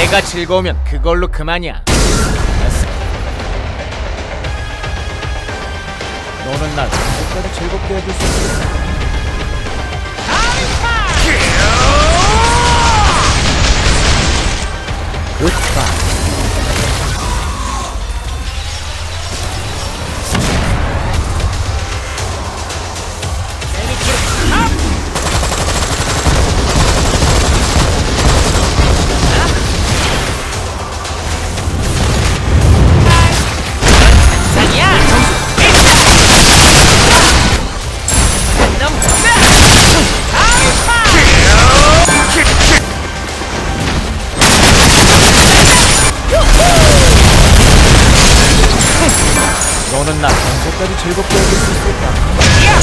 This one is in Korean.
내가 즐거우면 그걸로 그만이야. 너는 날 언제까지 즐겁게 해줄 수 있을까? 굿 너는 날 언제까지 즐겁게 해줄 수 있을까?